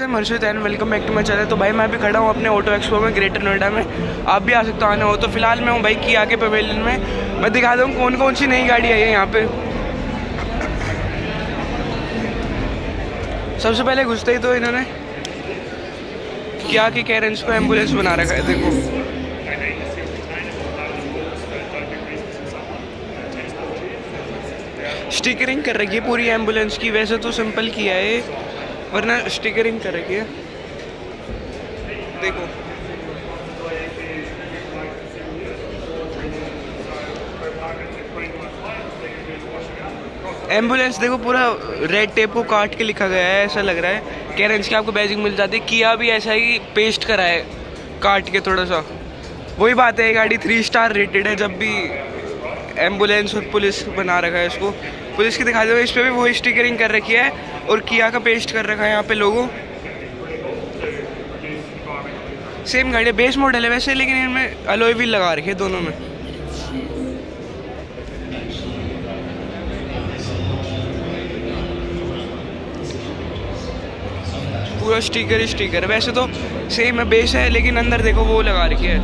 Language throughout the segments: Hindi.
गाइस मैं Harshit and welcome back to my channel. तो भाई, मैं अभी खड़ा हूँ अपने ऑटो एक्सपो में ग्रेटर नोएडा में। आप भी आ सकते हो, आने हो। तो फ़िलहाल मैं हूँ किया के पवेलियन में। मैं दिखा दूँ कौन कौन सी नई गाड़ी आई है यहाँ पे। सबसे पहले घुसते ही तो इन्होंने क्या की कैरेंस को एंबुलेंस बना रखा है, देखो। स्टिकरिंग कर रखी है पूरी एंबुलेंस की। वैसे तो सिंपल किया है। वरना स्टिकरिंग कर रखी है देखो। एंबुलेंस देखो पूरा रेड टेप को काट के लिखा गया है, ऐसा लग रहा है। कैरेंस की आपको बैजिंग मिल जाती है। किया भी ऐसा ही पेस्ट करा है, काट के थोड़ा सा। वही बात है गाड़ी थ्री स्टार रेटेड है, जब भी एंबुलेंस और पुलिस बना रखा है इसको। पुलिस की दिखा दो, इस पर भी वही स्टिकरिंग कर रखी है और किया का पेस्ट कर रखा है यहाँ पे लोगों। सेम गाड़ी बेस मॉडल है वैसे, लेकिन इनमें अलोई व्हील लगा रखी है दोनों में। पूरा स्टिकर ही स्टिकर वैसे तो सेम है बेस है, लेकिन अंदर देखो वो लगा रखी है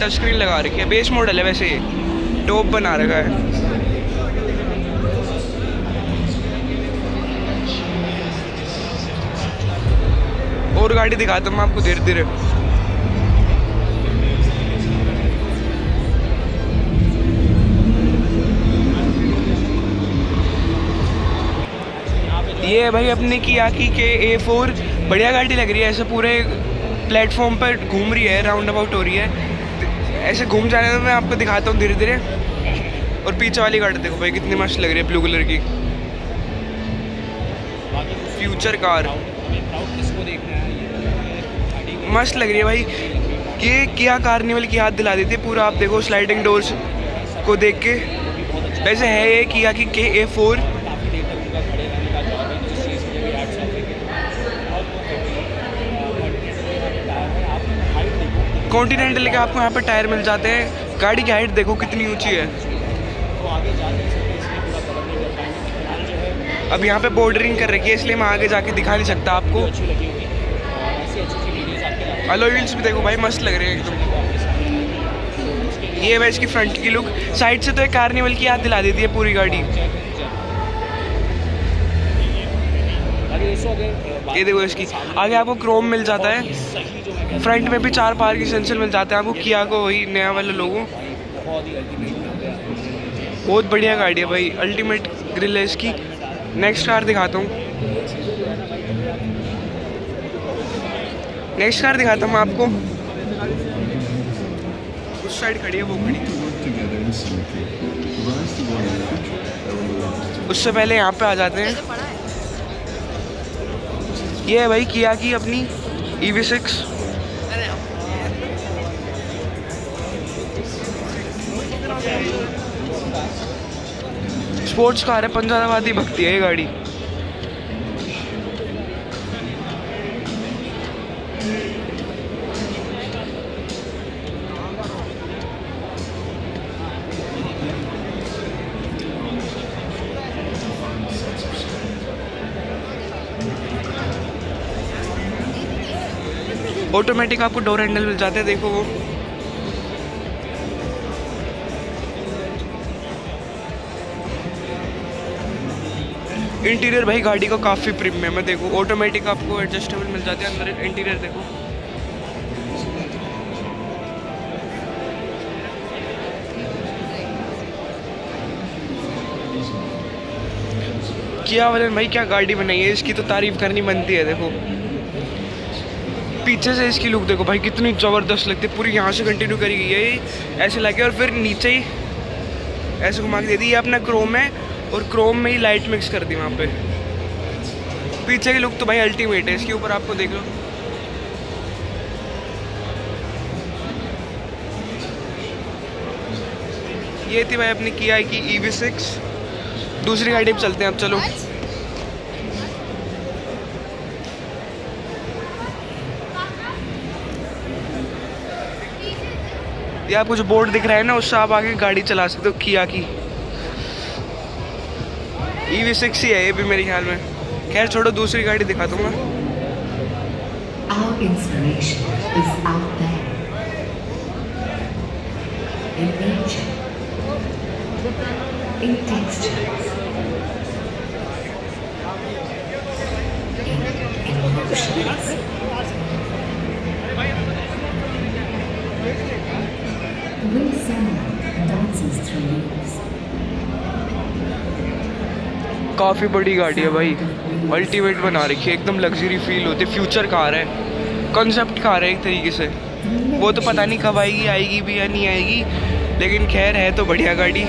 टच स्क्रीन लगा रखी है। बेस मॉडल है वैसे ये टॉप बना रखा है। और गाड़ी दिखाता हूँ मैं आपको धीरे धीरे। ये भाई अपने किया की के ए फोर बढ़िया गाड़ी लग रही है, ऐसे पूरे प्लेटफॉर्म पर घूम रही है राउंड अबाउट हो रही है। ऐसे घूम जाने में मैं आपको दिखाता हूँ धीरे धीरे। और पीछे वाली गाड़ी देखो भाई, कितनी मस्त लग रही है ब्लू कलर की। फ्यूचर कार मस्त लग रही है भाई। ये क्या कार्निवल की याद दिला देती है पूरा। आप देखो स्लाइडिंग डोर्स को देख के। वैसे है ये किया कि के ए फोर कॉन्टिनेंटल के आपको यहाँ पर टायर मिल जाते हैं। गाड़ी की हाइट देखो कितनी ऊँची है। अब यहाँ पे बॉर्डरिंग कर रखी है, इसलिए मैं आगे जाके दिखा नहीं सकता आपको। अलो व्हील्स भी देखो भाई, मस्त लग रहे हैं एकदम। ये है इसकी फ्रंट की लुक साइड से तो एक कार्निवल की याद दिला देती है पूरी गाड़ी। ये देखो इसकी। आगे आपको क्रोम मिल जाता है। फ्रंट में भी चार पार की सेंसर मिल जाते हैं। आपको किया को वही नया वाले लोगों बहुत बढ़िया गाड़ी है भाई। अल्टीमेट ग्रिल है इसकी। नेक्स्ट कार दिखाता हूँ। नेक्स्ट कार दिखाता हूँ आपको। उस साइड खड़ी है वो खड़ी। उससे पहले यहाँ पे आ जाते हैं। ये है भाई किया की अपनी E V six sports car है पंजाबादी भक्ति है ये गाड़ी। ऑटोमेटिक आपको डोर हैंडल मिल जाते हैं, देखो वो। इंटीरियर भाई, गाड़ी का काफ़ी प्रीमियम है देखो ऑटोमेटिक आपको एडजस्टेबल मिल जाते हैं, अंदर इंटीरियर देखो। किया वाले भाई, क्या गाड़ी बनाई है? इसकी तो तारीफ़ करनी बनती है, देखो। पीछे से इसकी लुक देखो भाई, कितनी ज़बरदस्त लगती है। पूरी यहाँ से कंटिन्यू करी गई है ऐसे लगे और फिर नीचे ही ऐसे घुमा के दे दी। ये अपना क्रोम है और क्रोम में ही लाइट मिक्स कर दी वहाँ पे। पीछे की लुक तो भाई अल्टीमेट है। इसके ऊपर आपको देख लो। ये थी भाई अपनी किया की ई वी सिक्स दूसरी गाड़ी पे चलते हैं अब, चलो। ये जो बोर्ड दिख रहा है ना, उससे आप आगे गाड़ी चला सकते हो, किया की। ई वी सिक्स ही है ये भी मेरे ख्याल में। खैर, छोड़ो, दूसरी गाड़ी दिखा दूँगा. In sunlight dances through leaves. काफ़ी बड़ी गाड़ी है भाई। अल्टीमेट बना रखी है एकदम लग्जरी फील होती है। फ्यूचर कार है। कॉन्सेप्ट कार है एक तरीके से। वो तो पता नहीं कब आएगी आएगी भी या नहीं आएगी। लेकिन खैर है तो बढ़िया गाड़ी।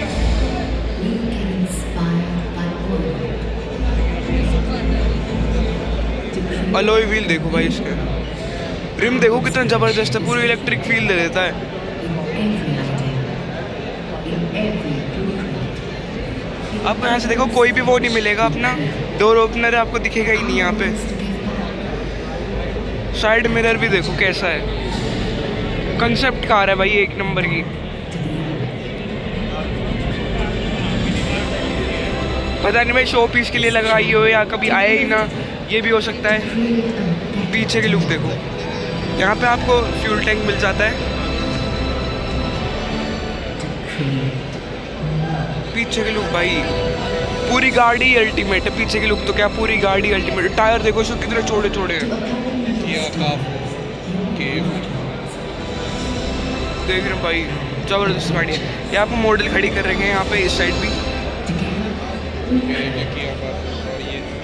अलॉय व्हील देखो भाई इसके। रिम देखो कितना ज़बरदस्त है पूरी इलेक्ट्रिक फील दे देता है. अब यहाँ से देखो, कोई भी वो नहीं मिलेगा अपना। डोर ओपनर आपको दिखेगा ही नहीं यहाँ पे. साइड मिरर भी देखो कैसा है। कंसेप्ट कार है भाई, एक नंबर की। पता नहीं भाई शो पीस के लिए लगाई हो या कभी आए ही ना, ये भी हो सकता है। पीछे की लुक देखो। यहाँ पे आपको फ्यूल टैंक मिल जाता है. पीछे की लुक भाई। पूरी गाड़ी अल्टीमेट है पीछे की लुक तो क्या पूरी गाड़ी अल्टीमेट टायर देखो इसको कितने छोटे छोटे हैं। देख रहे भाई ज़बरदस्त गाड़ी है। यहाँ पे मॉडल खड़ी कर रखे हैं यहाँ पे इस साइड भी।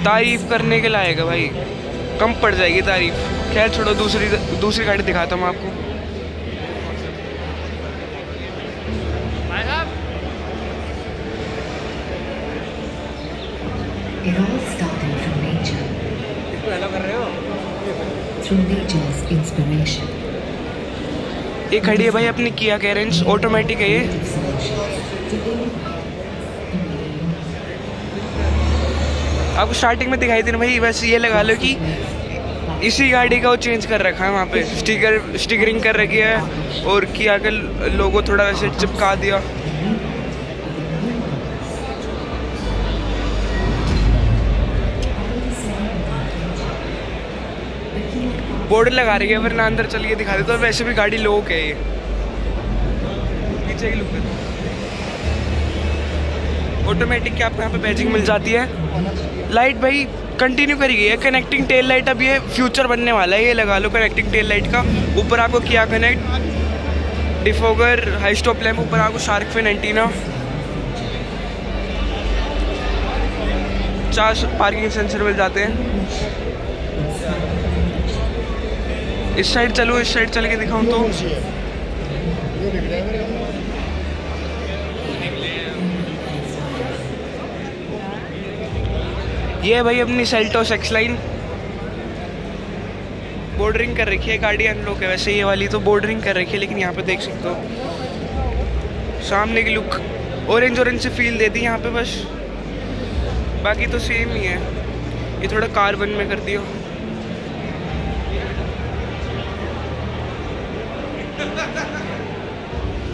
तारीफ़ करने के लायक है भाई। कम पड़ जाएगी तारीफ़। खैर छोड़ो दूसरी दूसरी गाड़ी दिखाता हूँ आपको। It all started from nature. Through nature's inspiration. ये खड़ी है भाई अपनी किया कैरेंस ऑटोमेटिक है ये आपको स्टार्टिंग में दिखाई दे रहा भाई, बस ये लगा लो कि इसी गाड़ी का वो चेंज कर रखा है वहाँ पे स्टिकर स्टिकरिंग कर रखी है और किया के लोगो थोड़ा वैसे चिपका दिया बोर्ड लगा रही है वरना अंदर चलिए दिखा देता और वैसे भी गाड़ी लोग है ये। की लुक ऑटोमेटिक की आपको यहाँ पे बैजिंग मिल जाती है? लाइट भाई कंटिन्यू करी गई है कनेक्टिंग टेल लाइट अब ये फ्यूचर बनने वाला है। ये लगा लो कनेक्टिंग टेल लाइट का। ऊपर आपको Kia connect defogger high stop lamp ऊपर आपको शार्क फिन एंटीना चार पार्किंग सेंसर मिल जाते हैं। इस साइड चलो, इस साइड चल के दिखाऊँ तो। ये है भाई अपनी सेल्टोस एक्स लाइन बॉर्डरिंग कर रखी है गाड़ी अनलॉक है वैसे ये वाली तो बोर्डरिंग कर रखी है, लेकिन यहाँ पे देख सकते हो। सामने की लुक ऑरेंज ऑरेंज से फील देती है यहाँ पे बस। बाकी तो सेम ही है। ये थोड़ा कार्बन में कर दिया।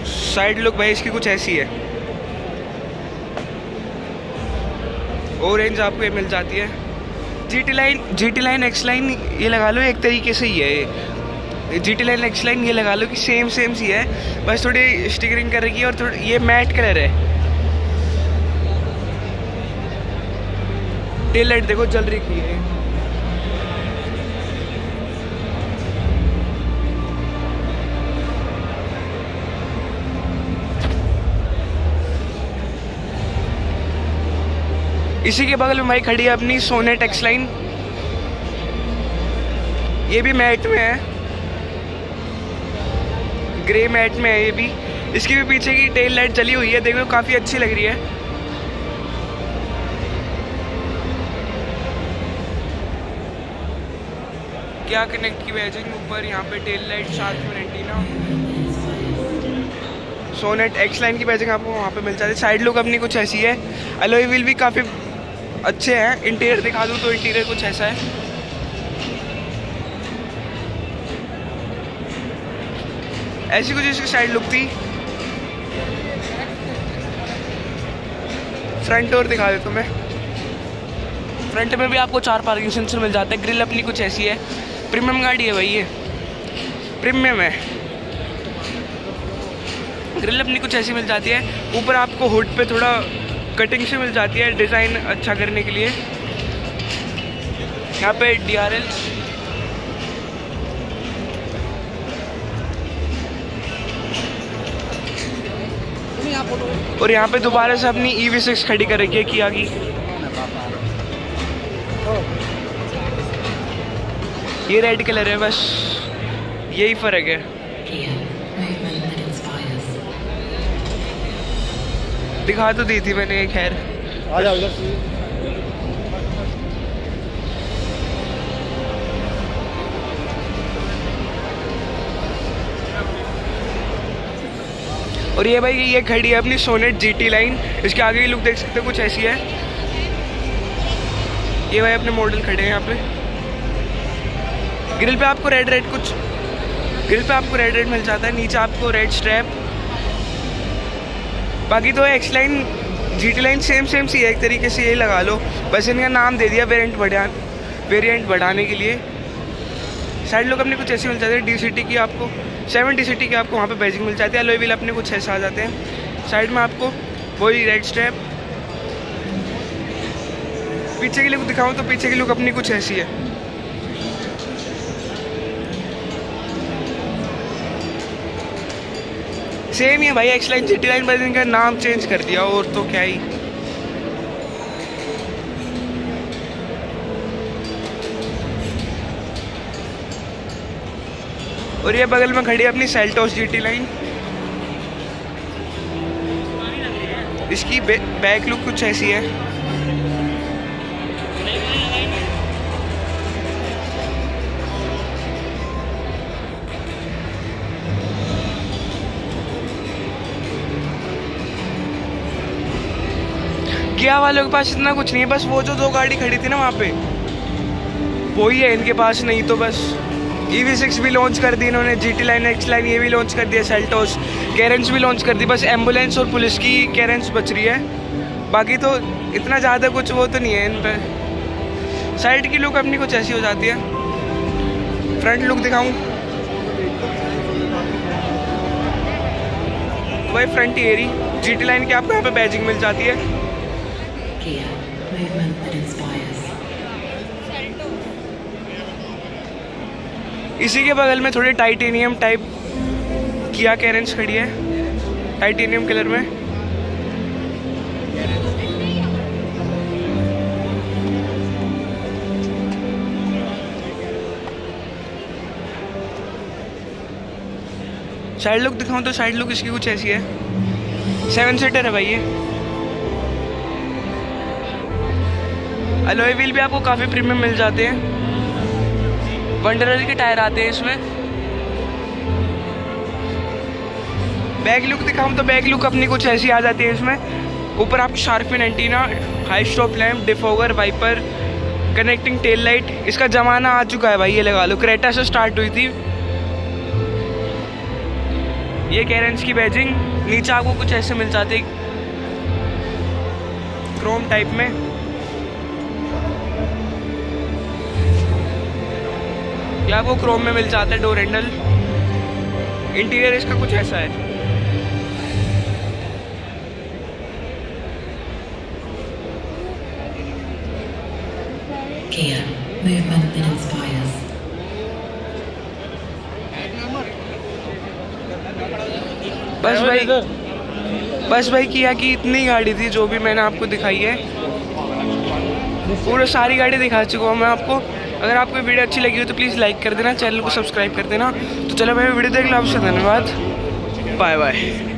साइड लुक भाई, इसकी कुछ ऐसी है। ऑरेंज आपको ये मिल जाती है। G T line G T line X line ये लगा लो, एक तरीके से ही है ये। G T line X line ये लगा लो कि सेम सेम सी है। बस थोड़ी स्टिकरिंग कर रखी है और थोड़ी, ये मैट कलर है। टेल लाइट देखो, जल रही है इसी के बगल में भाई खड़ी है अपनी सोने टेक्स लाइन। ये भी मैट में है। ग्रे मैट में है ये भी। इसकी भी पीछे की टेल लाइट चली हुई है। देखो, काफ़ी अच्छी लग रही है। क्या कनेक्ट की बैजिंग ऊपर? यहाँ पे टेल लाइट साथ में एंटीना सोनेट एक्स लाइन की बैजिंग आपको वहाँ पे मिल जाती है। साइड लुक अपनी कुछ ऐसी है। एलोई व्हील भी काफ़ी अच्छे हैं। इंटीरियर दिखा दूँ तो इंटीरियर कुछ ऐसा है। ऐसी कुछ इसकी साइड लुक थी। फ्रंट डोर दिखा देता हूँ मैं। फ्रंट में भी आपको चार पार्किंग सेंसर मिल जाते हैं। ग्रिल अपनी कुछ ऐसी है। प्रीमियम गाड़ी है भाई ये। प्रीमियम है। ग्रिल अपनी कुछ ऐसी मिल जाती है। ऊपर आपको हुड पे थोड़ा कटिंग से मिल जाती है डिज़ाइन अच्छा करने के लिए। यहाँ पे डी आर एल और यहाँ पे दोबारा से अपनी ई वी सिक्स खड़ी कर रखी है किया की। ये रेड कलर है, बस यही फ़र्क है Kia, movement that inspires. दिखा तो दी थी मैंने खैर। आ जाओ इधर और ये भाई ये खड़ी है अपनी सोनेट जीटी लाइन इसके आगे की लुक देख सकते हो कुछ ऐसी है। ये भाई अपने मॉडल खड़े हैं यहाँ पे। ग्रिल पे आपको रेड रेड कुछ ग्रिल पे आपको रेड रेड मिल जाता है नीचे आपको रेड स्ट्रैप बाकी तो X line G T line same same सी है एक तरीके से यही लगा लो। बस इनका नाम दे दिया वेरियंट बढ़ा वेरियंट बढ़ाने के लिए। साइड लोग अपने कुछ ऐसे मिल जाते हैं डी सी टी की आपको सेवन डी सी टी की आपको वहाँ पे बैजिंग मिल जाती है एलोई व्हील अपने कुछ ऐसे आ जाते हैं। साइड में आपको वही रेड स्ट्रैप पीछे की लुक दिखाऊँ तो पीछे की लुक अपनी कुछ ऐसी है। सेम ही है भाई एक्स लाइन जी लाइन बस इनका नाम चेंज कर दिया, और तो क्या ही। और ये बगल में खड़ी है अपनी सेल्टोस जीटी लाइन इसकी बैक लुक कुछ ऐसी है। किया वालों के पास इतना कुछ नहीं है, बस वो जो दो गाड़ी खड़ी थी ना वहाँ पे, वही है इनके पास नहीं तो बस। ई वी सिक्स भी लॉन्च कर दी इन्होंने G T line X line ये भी लॉन्च कर दिया सेल्टोस कैरेंस भी लॉन्च कर दी, बस एंबुलेंस और पुलिस की कैरेंस बच रही है। बाकी तो इतना ज़्यादा कुछ वो तो नहीं है इन पर साइड की लुक अपनी कुछ ऐसी हो जाती है। फ्रंट लुक दिखाऊँ। वही front area G T line की आपको यहाँ पे बैजिंग मिल जाती है Kia, movement that inspires. इसी के बगल में थोड़ी टाइटेनियम टाइप किया कैरेंस खड़ी है, टाइटेनियम कलर में। साइड लुक दिखाऊँ तो साइड लुक इसकी कुछ ऐसी है। सेवन सीटर है भाई ये। अलॉय व्हील भी आपको काफ़ी प्रीमियम मिल जाते हैं। वंडरर के टायर आते हैं इसमें। बैक लुक दिखाऊँ तो बैक लुक अपनी कुछ ऐसी आ जाती है इसमें। ऊपर आपको shark fin antenna, high stop lamp defogger, wiper, connecting tail light, इसका ज़माना आ चुका है भाई, ये लगा लो। क्रेटा से स्टार्ट हुई थी। ये कैरेंस की बैजिंग, नीचे आपको कुछ ऐसे मिल जाते। क्रोम टाइप में। ये आपको क्रोम में मिल जाता है डोर हैंडल इंटीरियर इसका कुछ ऐसा है। Kia, movement that inspires. बस भाई बस भाई किया कि इतनी गाड़ी थी जो भी मैंने आपको दिखाई है। पूरा सारी गाड़ी दिखा चुका हूँ मैं आपको। अगर आपको वीडियो अच्छी लगी हो तो प्लीज़ लाइक कर देना, चैनल को सब्सक्राइब कर देना। तो चलो भाई, वीडियो देख लो आपसे धन्यवाद। Bye bye.